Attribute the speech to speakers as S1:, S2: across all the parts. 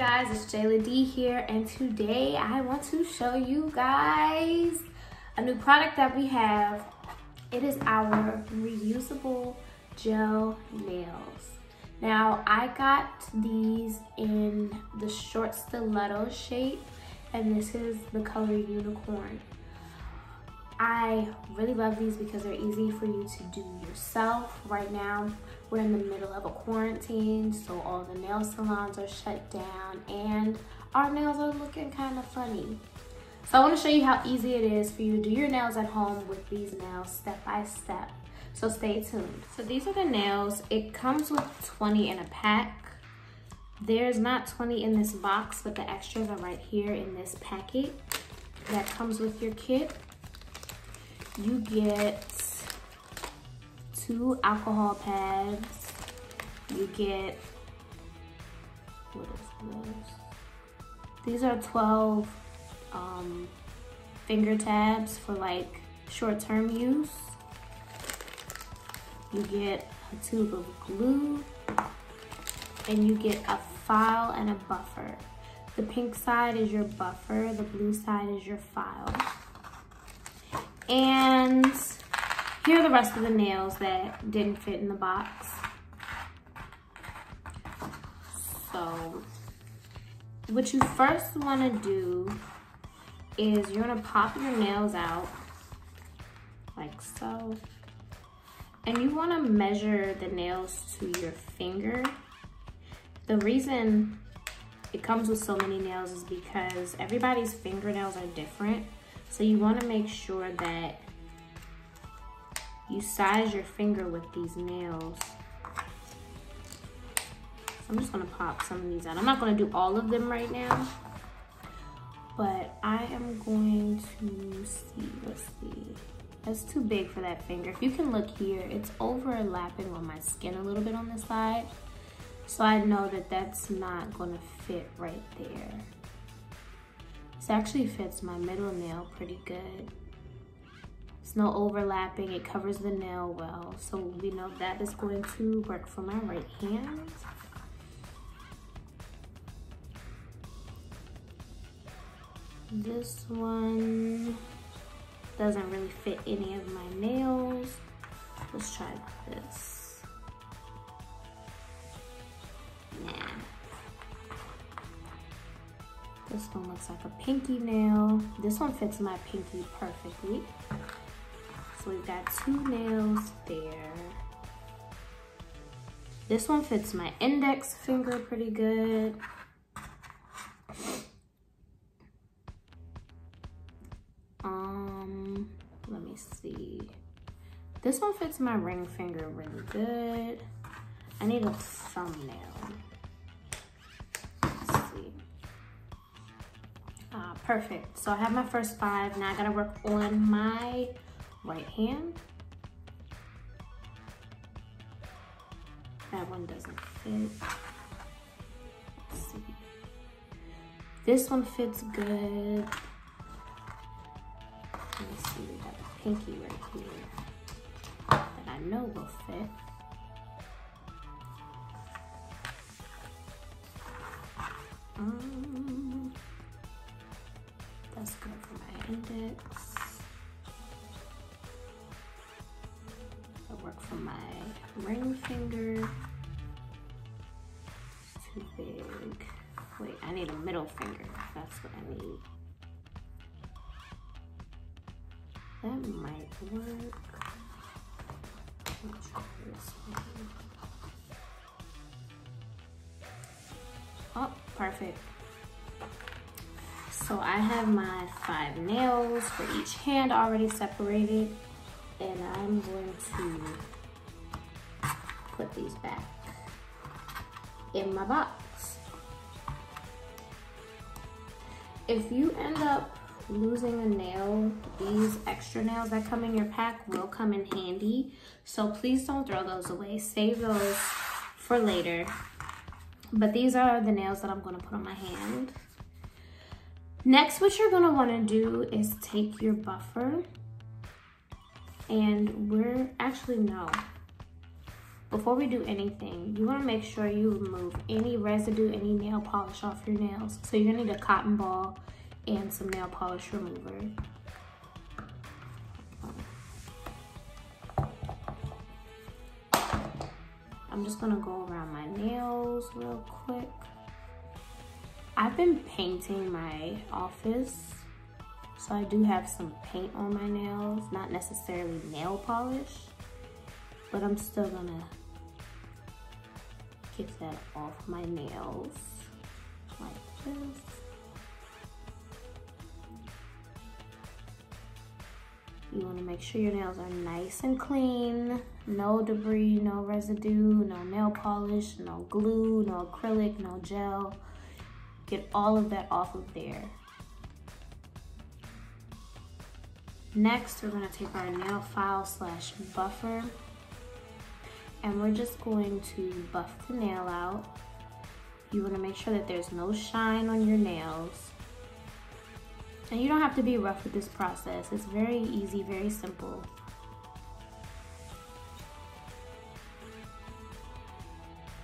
S1: guys? It's Jayla D here and today I want to show you guys a new product that we have. It is our reusable gel nails. Now I got these in the short stiletto shape and this is the color unicorn. I really love these because they're easy for you to do yourself. Right now, we're in the middle of a quarantine, so all the nail salons are shut down and our nails are looking kind of funny. So I wanna show you how easy it is for you to do your nails at home with these nails step by step. So stay tuned. So these are the nails. It comes with 20 in a pack. There's not 20 in this box, but the extras are right here in this packet that comes with your kit you get two alcohol pads. You get, what is this? These are 12 um, finger tabs for like short-term use. You get a tube of glue and you get a file and a buffer. The pink side is your buffer, the blue side is your file. And here are the rest of the nails that didn't fit in the box. So what you first wanna do is you're gonna pop your nails out like so. And you wanna measure the nails to your finger. The reason it comes with so many nails is because everybody's fingernails are different. So you wanna make sure that you size your finger with these nails. I'm just gonna pop some of these out. I'm not gonna do all of them right now, but I am going to see, let's see. That's too big for that finger. If you can look here, it's overlapping on my skin a little bit on the side. So I know that that's not gonna fit right there. This actually fits my middle nail pretty good. It's no overlapping, it covers the nail well. So we know that is going to work for my right hand. This one doesn't really fit any of my nails. Let's try this. Nah. This one looks like a pinky nail. This one fits my pinky perfectly. So we've got two nails there. This one fits my index finger pretty good. Um, let me see. This one fits my ring finger really good. I need a thumbnail. Perfect. So I have my first five. Now I gotta work on my right hand. That one doesn't fit. Let's see. This one fits good. Let me see, we got the pinky right here that I know will fit. Um, that's good for my index. My ring finger. too big. Wait, I need a middle finger. That's what I need. That might work. Oh, perfect. So I have my five nails for each hand already separated and I'm going to put these back in my box. If you end up losing a nail, these extra nails that come in your pack will come in handy. So please don't throw those away. Save those for later. But these are the nails that I'm gonna put on my hand. Next, what you're gonna wanna do is take your buffer and we're, actually no. Before we do anything, you wanna make sure you remove any residue, any nail polish off your nails. So you're gonna need a cotton ball and some nail polish remover. I'm just gonna go around my nails real quick. I've been painting my office, so I do have some paint on my nails, not necessarily nail polish, but I'm still gonna get that off my nails like this. You wanna make sure your nails are nice and clean, no debris, no residue, no nail polish, no glue, no acrylic, no gel. Get all of that off of there. Next, we're gonna take our nail file slash buffer and we're just going to buff the nail out. You wanna make sure that there's no shine on your nails. And you don't have to be rough with this process. It's very easy, very simple.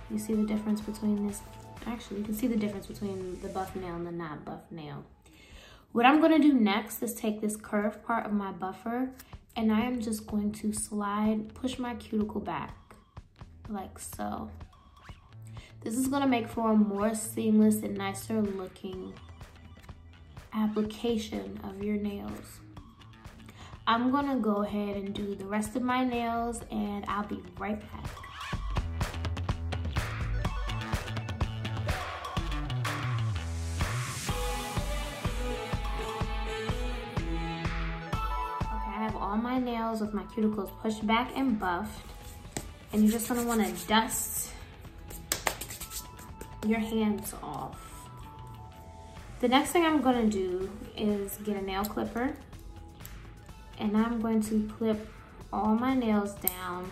S1: You see the difference between this? Actually, you can see the difference between the buff nail and the not buff nail. What I'm gonna do next is take this curved part of my buffer and I am just going to slide, push my cuticle back like so. This is gonna make for a more seamless and nicer looking application of your nails. I'm gonna go ahead and do the rest of my nails and I'll be right back. Okay, I have all my nails with my cuticles pushed back and buffed. And you're just gonna wanna dust your hands off. The next thing I'm gonna do is get a nail clipper and I'm going to clip all my nails down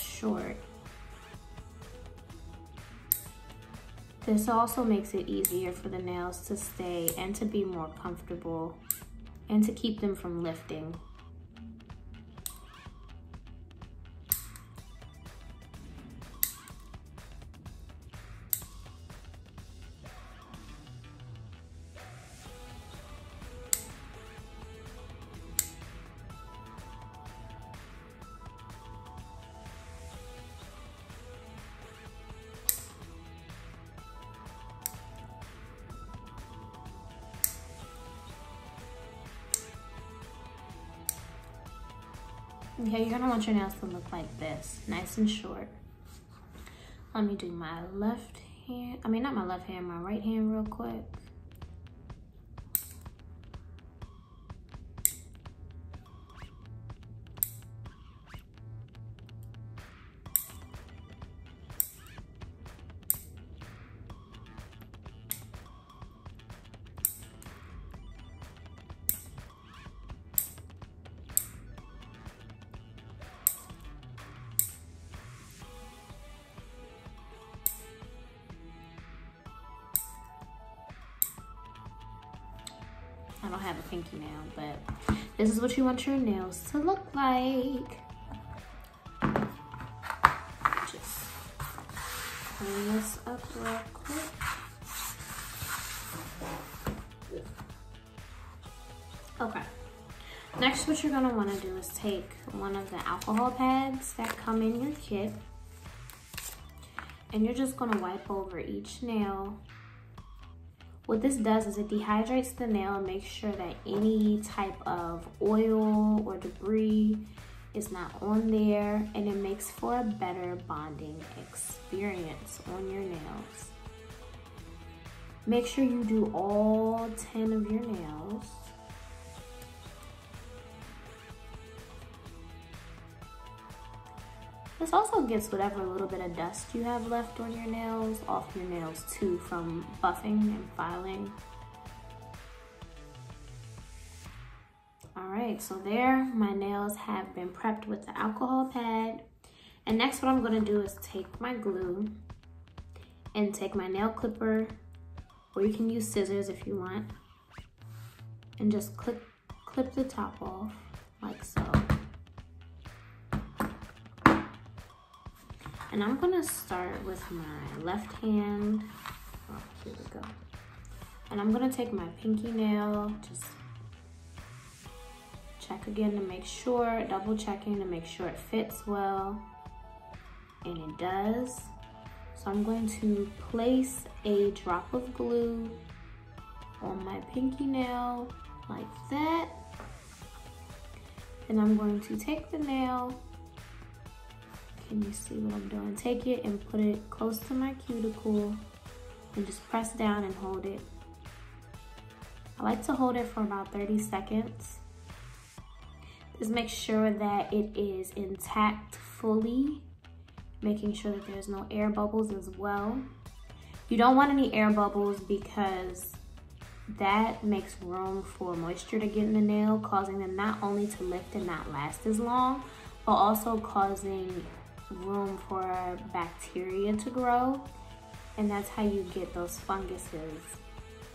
S1: short. This also makes it easier for the nails to stay and to be more comfortable and to keep them from lifting. Okay, you're gonna want your nails to look like this, nice and short. Let me do my left hand, I mean not my left hand, my right hand real quick. Don't have a pinky nail, but this is what you want your nails to look like. Just clean this up real quick. Okay. Next, what you're gonna wanna do is take one of the alcohol pads that come in your kit, and you're just gonna wipe over each nail what this does is it dehydrates the nail and makes sure that any type of oil or debris is not on there and it makes for a better bonding experience on your nails. Make sure you do all 10 of your nails. This also gets whatever little bit of dust you have left on your nails off your nails too from buffing and filing. All right, so there my nails have been prepped with the alcohol pad. And next what I'm gonna do is take my glue and take my nail clipper, or you can use scissors if you want, and just clip, clip the top off like so. And I'm gonna start with my left hand. Oh, here we go. And I'm gonna take my pinky nail, just check again to make sure, double checking to make sure it fits well. And it does. So I'm going to place a drop of glue on my pinky nail like that. And I'm going to take the nail, can you see what I'm doing? Take it and put it close to my cuticle and just press down and hold it. I like to hold it for about 30 seconds. Just make sure that it is intact fully, making sure that there's no air bubbles as well. You don't want any air bubbles because that makes room for moisture to get in the nail, causing them not only to lift and not last as long, but also causing room for bacteria to grow. And that's how you get those funguses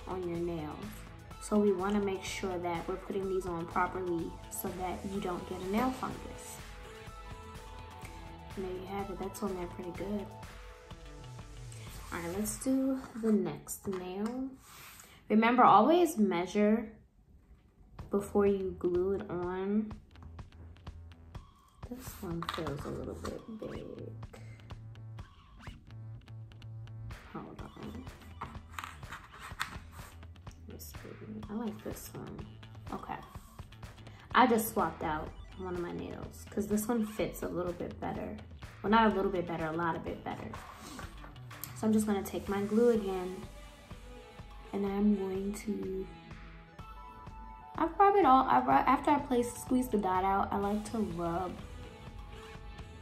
S1: on your nails. So we wanna make sure that we're putting these on properly so that you don't get a nail fungus. And there you have it, that's on there pretty good. All right, let's do the next nail. Remember, always measure before you glue it on. This one feels a little bit big. Hold on. I like this one. Okay. I just swapped out one of my nails because this one fits a little bit better. Well, not a little bit better, a lot of bit better. So I'm just gonna take my glue again and I'm going to I rub it all I after I place squeeze the dot out I like to rub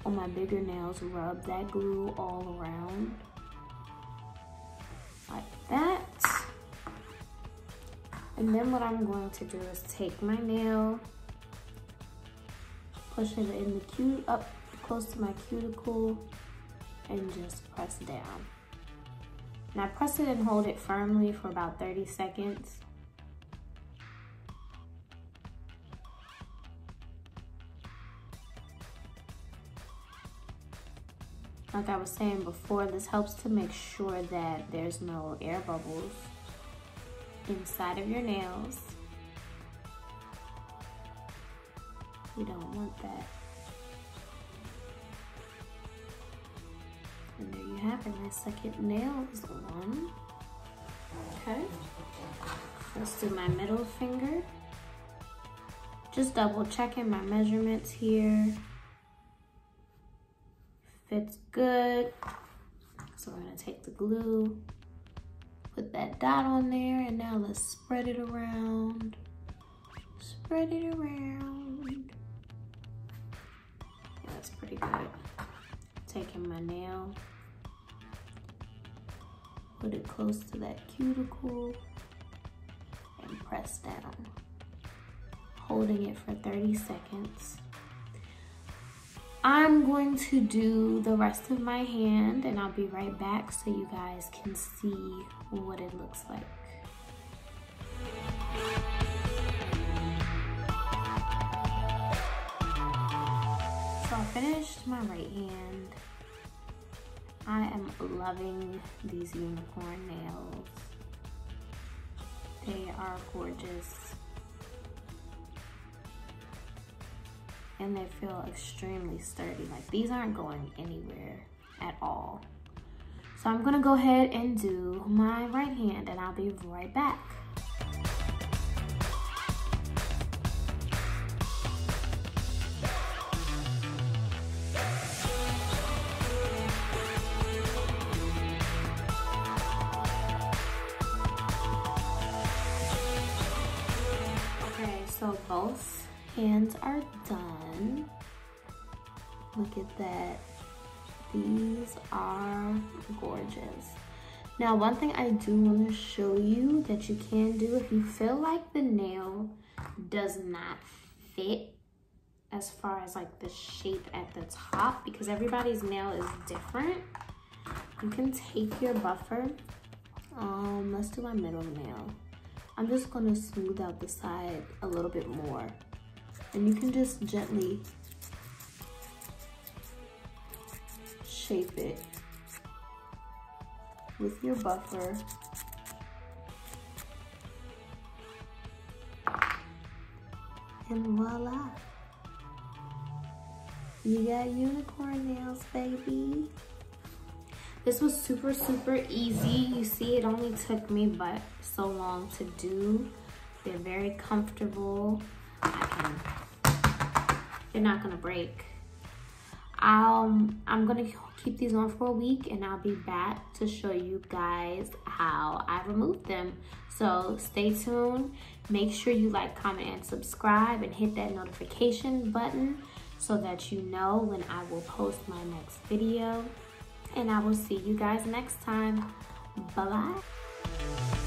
S1: on my bigger nails rub that glue all around like that and then what I'm going to do is take my nail push it in the cute up close to my cuticle and just press down now press it and hold it firmly for about 30 seconds. Like I was saying before, this helps to make sure that there's no air bubbles inside of your nails. We don't want that. And there you have it, my second nail is on. Okay, let's do my middle finger. Just double checking my measurements here. Fits good. So we're gonna take the glue, put that dot on there, and now let's spread it around. Spread it around. Yeah, that's pretty good. Taking my nail, Put it close to that cuticle and press down. Holding it for 30 seconds. I'm going to do the rest of my hand and I'll be right back so you guys can see what it looks like. So I finished my right hand I am loving these unicorn nails. They are gorgeous. And they feel extremely sturdy. Like these aren't going anywhere at all. So I'm gonna go ahead and do my right hand and I'll be right back. Hands are done. Look at that. These are gorgeous. Now, one thing I do want to show you that you can do if you feel like the nail does not fit as far as like the shape at the top because everybody's nail is different. You can take your buffer. Um, let's do my middle nail. I'm just gonna smooth out the side a little bit more. And you can just gently shape it with your buffer. And voila. You got unicorn nails, baby. This was super, super easy. You see, it only took me but so long to do. They're very comfortable. I can, they're not gonna break. Um, I'm gonna keep these on for a week and I'll be back to show you guys how I removed them. So stay tuned. Make sure you like, comment, and subscribe and hit that notification button so that you know when I will post my next video. And I will see you guys next time. Bye-bye.